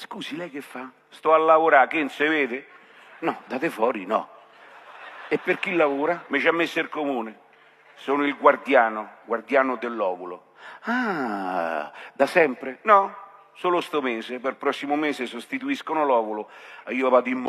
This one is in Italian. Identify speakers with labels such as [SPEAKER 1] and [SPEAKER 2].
[SPEAKER 1] Scusi, lei che fa?
[SPEAKER 2] Sto a lavorare, che non si vede?
[SPEAKER 1] No, date fuori no. E per chi lavora?
[SPEAKER 2] Mi ci ha messo il comune. Sono il guardiano, guardiano dell'ovulo.
[SPEAKER 1] Ah, da sempre?
[SPEAKER 2] No, solo sto mese. Per il prossimo mese sostituiscono l'ovulo. Io vado in